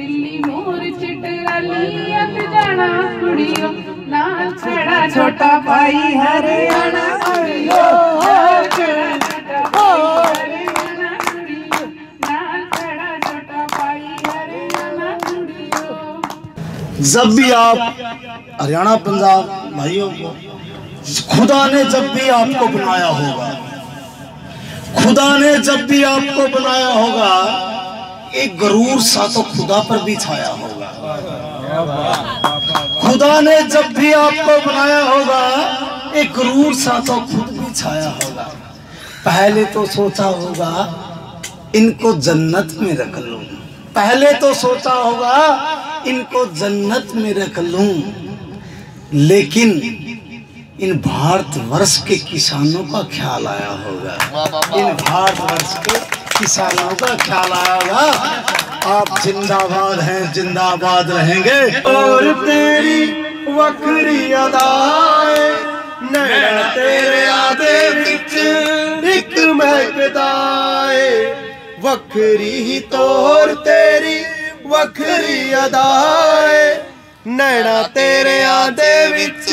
बिल्ली मोर चिटली जाना कुड़ियो ना खड़ा छोटा भाई हरियाणा कुड़ियो जब भी आप हरियाणा, पंजाब भाइयों को खुदा ने जब भी आपको बनाया होगा, खुदा ने जब भी आपको बनाया होगा एक गरूर सा तो खुदा पर भी छाया होगा। खुदा ने जब भी आपको बनाया होगा, एक गरूर सा तो खुद भी छाया होगा। पहले तो सोचा होगा, इनको जन्नत में रख लूँ। पहले तो सोचा होगा, इनको जन्नत में रख लूँ। लेकिन इन भारतवर्ष के किसानों का ख्याल आया होगा। इन भारतवर्ष के किसानों का ख्याल आया होगा आप जिंदाबाद हैं जिंदाबाद रहेंगे और तेरी वखरी अदाए नैना तेरे आदे विच एक महकदाए वखरी ही तोर तेरी वखरी अदाए नैना तेरे आदे विच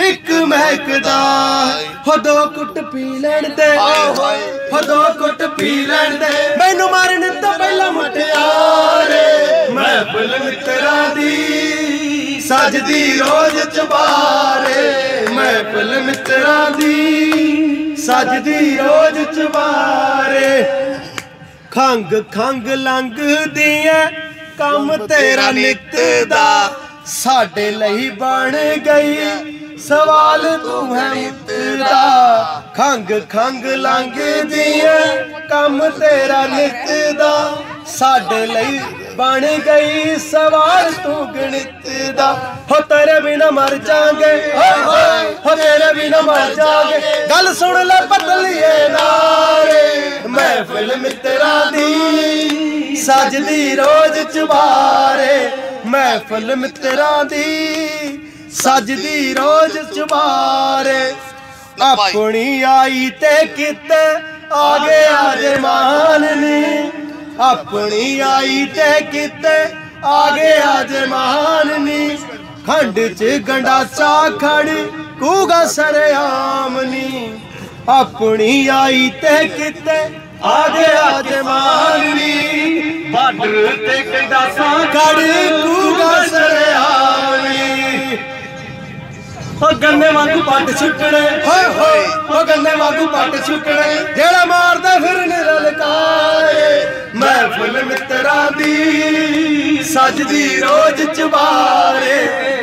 ਇੱਕ ਮਹਿਕਦਾ ਹੋ ਦੋ ਕੁੱਟ ਪੀ ਲੈਣ ਦੇ ਹੋ ਦੋ ਕੁੱਟ ਪੀ ਲੈਣ ਦੇ ਮੈਨੂੰ ਮਾਰਨ ਤੋਂ ਪਹਿਲਾਂ ਮੁਟਿਆਰੇ ਮੈਂ ਫੁੱਲ ਮਿੱਤਰਾਂ ਦੀ ਸਜਦੀ ਰੋਜ਼ ਚਬਾਰੇ। ਮੈਂ ਫੁੱਲ ਮਿੱਤਰਾਂ ਦੀ ਸਜਦੀ ਰੋਜ਼ ਚਬਾਰੇ। ਖੰਗ ਖੰਗ ਲੰਘਦੀਆਂ ਕੰਮ ਤੇਰਾ ਨਿੱਤ ਦਾ ਸਾਡੇ ਲਈ ਬਣ ਗਈ ਸਵਾਲ ਤੂੰ ਹੈ ਨਿੱਤ ਦਾ ਖੰਗ ਖੰਗ ਲੰਘਦੀਆਂ, ਕੰਮ ਤੇਰਾ ਨਿੱਤ ਦਾ ਸਾਡੇ ਲਈ ਬਣ ਗਈ ਸਵਾਲ ਤੂੰ ਗਣਿਤ ਦਾ ਹੋ ਤੇਰੇ ਬਿਨਾ ਮਰ ਜਾਗੇ ਹੋ ਤੇਰੇ ਬਿਨਾ ਮਰ ਜਾਗੇ ਗੱਲ ਸੁਣ ਲੈ ਪਤਲੀਏ ਨਾਰੇ, ਮਹਿਫਿਲ ਮਿੱਤਰਾਂ ਦੀ ਸਜਦੀ ਰੋਜ਼ ਚੁਬਾਰੇ। ਮਹਿਫਿਲ ਮਿੱਤਰਾਂ ਦੀ ਸਜਦੀ ਰੋਜ਼ ਚੁਬਾਰੇ ਆਪਣੀ ਆਈ ਤੇ ਕਿਤੇ ਆ ਗਿਆ ਜਮਾਨ ਨੀ। ਆਪਣੀ ਆਈ ਤੇ ਕਿਤੇ ਆ ਗਿਆ ਜਮਾਨ ਨੀ। ਖੰਡ ਚ ਗੰਡਾਸਾ ਖੜ ਕੂਗਾ ਸਰਆਮ ਨੀ। ਆਪਣੀ ਆਈ ਤੇ ਕਿਤੇ ਆ ਗਿਆ ਜਮਾਨ ਨੀ। ਬਾਰਡਰ ਤੇ ਗੰਡਾਸਾ ਖੜ ਕੂਗਾ ਸਰਆਮ ਉਹ ਗੰਨੇ ਵਾਂਗੂ ਪੱਟ ਛੁੱਟਣੇ। ਹੋਏ ਹੋਏ ਓ ਗੰਨੇ ਵਾਂਗੂ ਪੱਟ ਛੁੱਟਣੇ। ਜਿਹੜਾ ਮਾਰਦਾ ਫਿਰ ਨਿਰਲਕਾਏ ਮੈਂ ਫੁੱਲ ਮਿੱਤਰਾਂ ਦੀ ਸਜਦੀ ਰੋਜ਼ ਚੁਬਾਰੇ।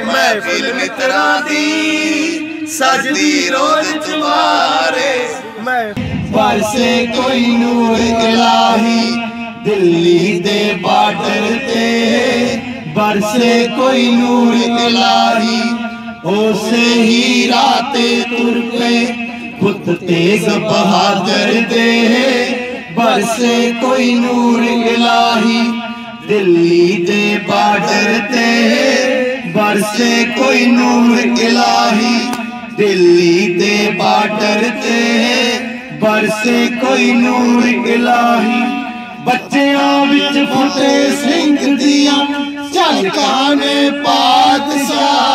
ਮੈਂ ਫੁੱਲ ਮਿੱਤਰਾਂ ਦੀ ਸਜਦੀ ਰੋਜ਼ ਚੁਬਾਰੇ। ਮੈਂ ਵਰਸੇ ਕੋਈ ਨੂਰ ਇਲਾਹੀ, ਦਿੱਲੀ ਦੇ ਬਾਰਡਰ ਤੇ। ਬਰਸੇ ਕੋਈ ਨੂਰ ਇਲਾਹੀ ओसे ही राते तुर्के खुद तेज बहार करते बरसे कोई नूर इलाही दिल्ली दे बाडरते हैं। बरसे कोई नूर इलाही दिल्ली दे बाडरते हैं। बरसे कोई नूर इलाही बच्चिया बिच फुटे सिंह दिया चलकाने पादशाह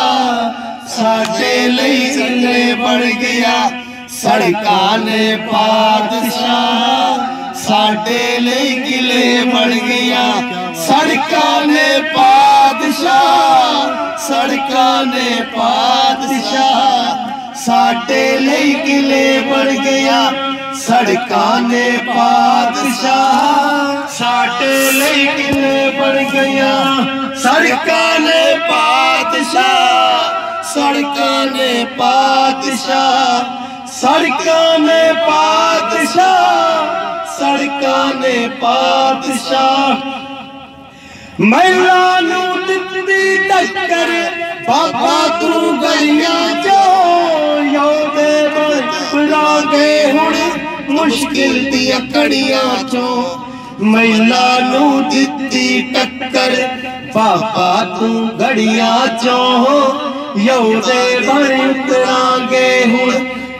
ਪਾਤਸ਼ਾਹ ਸਾਡੇ ਲਈ ਚੰਗੇ ਬਣ ਗਿਆ ਸੜਕਾਂ ਨੇ ਪਾਤਸ਼ਾਹ ਸਾਡੇ ਲਈ ਕਿਲੇ ਬਣ ਗਿਆ ਸੜਕਾਂ ਨੇ ਪਾਤਸ਼ਾਹ ਸੜਕਾਂ ਨੇ ਪਾਤਸ਼ਾਹ ਸਾਡੇ ਲਈ ਕਿਲੇ ਬਣ ਗਿਆ ਸੜਕਾਂ ਨੇ ਪਾਤਸ਼ਾਹ ਸਾਡੇ ਲਈ ਕਿਲੇ ਬਣ ਗਿਆ ਸੜਕਾਂ ਨੇ ਪਾਤਸ਼ਾਹ सड़का ने पादशाह सड़का ने पादशाह सड़का ने पादशाह मैलानू टक्कर, बाबा तू गलिया जो गए हूँ मुश्किल दी चो। महिला टक्कर पापा तू घड़िया चो। यौदे भर उतरांगे हुण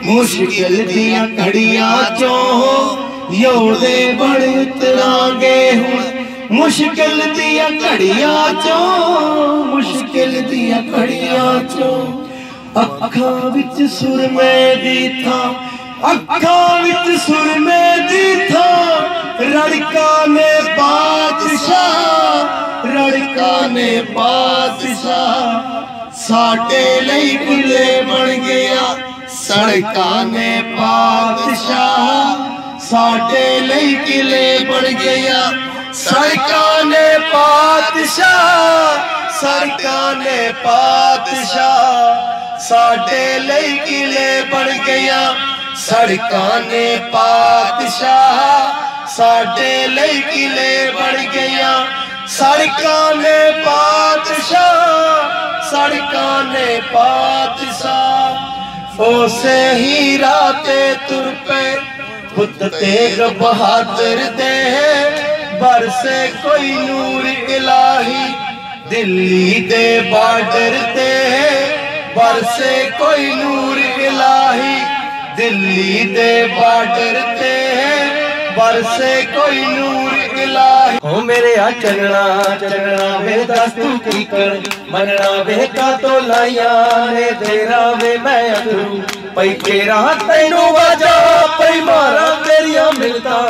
मुश्किल दियाँ घड़ियाँ चों। यौदे भर उतरांगे हुण मुश्किल दियाँ घड़ियाँ चों। मुश्किल दियाँ घड़ियाँ चों। अखा विच सुरमे दी था। अखा विच सुरमे दी था। रड़का ने बादशाह, रड़का ने बादशाह। ਸਾਡੇ ਲਈ ਕਿਲੇ ਬਣ ਗਿਆ ਸੜਕਾਂ ਨੇ ਬਾਦਸ਼ਾਹ ਸਾਡੇ ਲਈ ਕਿਲੇ ਬਣ ਗਿਆ ਸੜਕਾਂ ਨੇ ਬਾਦਸ਼ਾਹ ਸੜਕਾਂ ਨੇ ਬਾਦਸ਼ਾਹ ਸਾਡੇ ਲਈ ਕਿਲੇ ਬਣ ਗਿਆ ਸੜਕਾਂ ਨੇ ਬਾਦਸ਼ਾਹ ਸਾਡੇ ਲਈ ਕਿਲੇ ਬਣ ਗਿਆ ਸੜਕਾਂ ਨੇ ਬਾਦਸ਼ਾਹ बड़काने ओसे ही राते तुरपे पुत तेग बहादुर दे। बरसे कोई नूर इलाही, दिल्ली दे बाडर दे। बरसे कोई नूर इलाही, दिल्ली दे बाडर दे। है ਬਰਸੇ ਕੋਈ ਨੂਰ ਇਲਾਹੀ। ਹੋ ਮੇਰੇ ਆ ਚੰਨਣਾ ਚੰਨਣਾ ਵੇ ਦੱਸ ਤੂੰ ਕੀ ਕਰ ਮੰਨਣਾ ਵੇ ਕਾ ਤੋ ਲਾਈਆਂ ਨੇ ਤੇਰਾ ਵੇ ਮੈਂ ਅਥਰੂ ਪਈ ਤੇਰਾ ਤੈਨੂੰ ਵਜਾ ਪਈ ਮਾਰਾਂ ਤੇਰੀਆਂ ਮਿਲਤਾ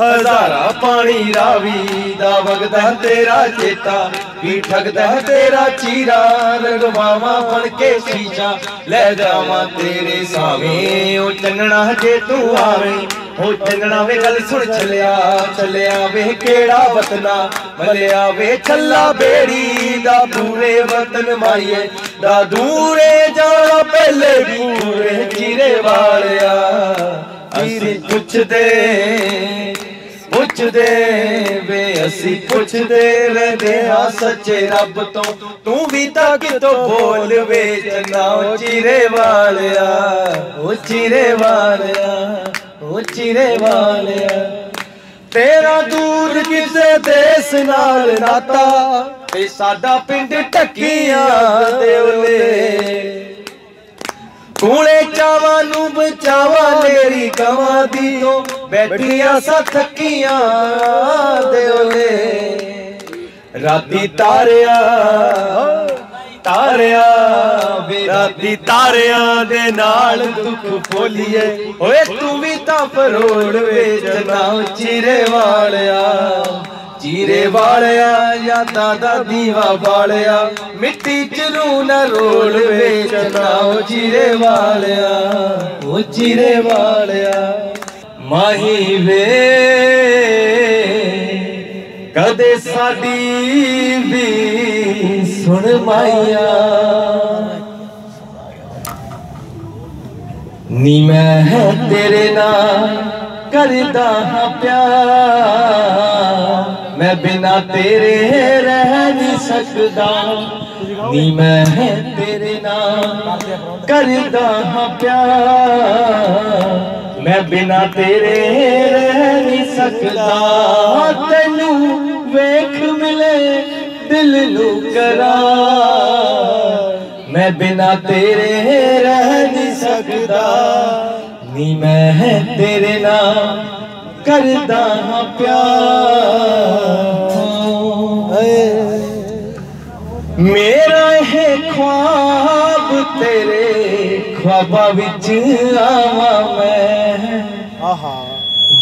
ਹਜ਼ਾਰਾਂ ਪਾਣੀ ਰਾਵੀ ਦਾ ਵਗਦਾ ਤੇਰਾ ਚੇਤਾ। ਵੀ ਠਗਦਾ ਤੇਰਾ ਚੀਰਾ, ਰਗਵਾਵਾ ਬਣ ਕੇ ਸੀਜਾ ਲੈ ਜਾਵਾਂ ਤੇਰੇ ਸਾਵੇਂ, ਉਹ ਚੰਨਣਾ ਜੇ ਤੂੰ ਆਵੇਂ। ਉਹ ਚੰਨਣਾ ਵੇ ਗੱਲ ਸੁਣ, ਚੱਲਿਆ ਚੱਲਿਆ ਵੇ ਕਿਹੜਾ ਵਤਨਾ? ਮਲਿਆ ਵੇ ਛੱਲਾ ਬੇੜੀ ਦਾ ਪੂਰੇ ਵਤਨ ਮਾਈਏ ਦਾ ਦੂਰੇ ਜਾਣਾ ਪਹਿਲੇ ਪੂਰੇ ਚਿਰੇ ਵਾਲਿਆ। ਅਸੀਂ ਪੁੱਛਦੇ ਪੁੱਛਦੇ ਵੇ, ਅਸੀਂ ਪੁੱਛਦੇ ਰਹਿੰਦੇ ਆ ਸੱਚੇ ਰੱਬ ਤੋਂ। ਤੂੰ ਵੀ ਤਾਂ ਕਿਤੋਂ ਬੋਲ ਵੇ ਚੰਨਾ ਉਹ ਚਿਰੇ ਵਾਲਿਆ, ਉਹ ਚਿਰੇ ਵਾਲਿਆ। ਉਹ ਚਿਰੇ ਵਾਲਿਆ ਤੇਰਾ ਦੂਰ ਕਿਸੇ ਦੇਸ ਨਾਲ ਨਾਤਾ। ਤੇ ਸਾਡਾ ਪਿੰਡ ਟੱਕੀਆਂ ਦੇ ਉਲੇ ਕੂਲੇ ਚਾਵਾਂ ਨੂੰ ਬਚਾਵਾ ਮੇਰੀ ਗਵਾਂ ਦੀ ਬੈਠੀਆਂ ਸਾ ਥੱਕੀਆਂ ਦੇ ਉਲੇ ਰਾਤੀ ਤਾਰਿਆ ਤਾਰਿਆ, ਵੇ ਰਾਤੀ ਤਾਰਿਆਂ ਦੇ ਨਾਲ ਦੁੱਖ ਫੋਲੀਏ ਓਏ ਤੂੰ ਵੀ ਤਾਂ ਫਰੋੜ ਵੇ ਜਨਾ ਚਿਰੇ ਵਾਲਿਆ, ਚੀਰੇ ਵਾਲਿਆ, ਯਾਦਾਂ ਦਾ ਦੀਵਾ ਵਾਲਿਆ ਮਿੱਟੀ ਚ ਰੂ ਨਾ ਰੋਲ ਵੇਚਣਾ ਉਹ ਚੀਰੇ ਵਾਲਿਆ, ਉਹ ਚੀਰੇ ਵਾਲਿਆ। ਮਾਹੀ ਵੇ, ਕਦੇ ਸਾਡੀ ਵੀ ਸੁਣ ਮਾਇਆ ਨੀ ਮੈਂ ਤੇਰੇ ਨਾਲ ਕਰਦਾ ਹਾਂ ਪਿਆਰ। ਮੈਂ ਬਿਨਾ ਤੇਰੇ ਰਹਿ ਨਹੀਂ ਸਕਦਾ। ਨੀ ਮੈਂ ਹੈ ਤੇਰੇ ਨਾਲ ਕਰਦਾ ਹਾਂ ਪਿਆਰ। ਮੈਂ ਬਿਨਾ ਤੇਰੇ ਰਹਿ ਨਹੀਂ ਸਕਦਾ। ਤੈਨੂੰ ਵੇਖ ਮਿਲੇ, ਦਿਲ ਨੂੰ ਕਰਾਰ मैं बिना तेरे रह नहीं सकता। नी मैं है तेरे ना करदा हाँ प्यार। मेरा है ख्वाब तेरे ख्वाबा बिच आवा मैं। आहा।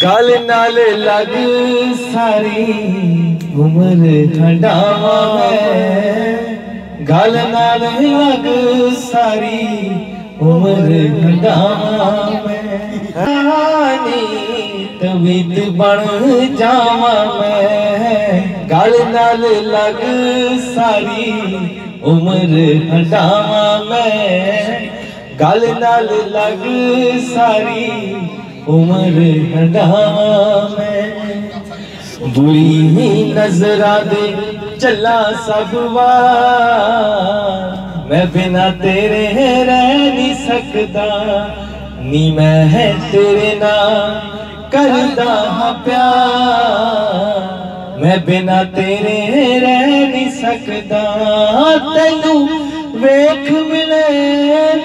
गल नाल लग सारी उम्र हंडावा मैं। गल नाल लग सारी उम्र हटानी तबीत बन जावा मैं। गल नाल लग सारी उम्र हटावा मैं। गल नाल लग सारी उम्र हटावा मैं। बुरी ही नजरा दे चला सबवा मैं बिना तेरे रह नहीं सकता। नी मैं है तेरे ना करदा हाँ प्यार। मैं बिना तेरे रह नहीं सकता। तेनू वेख मिले,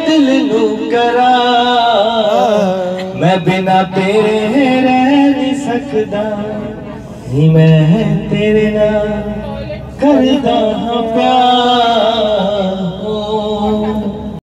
दिल करा मैं बिना तेरे रह नहीं सकता। नी मैं है तेरे ना त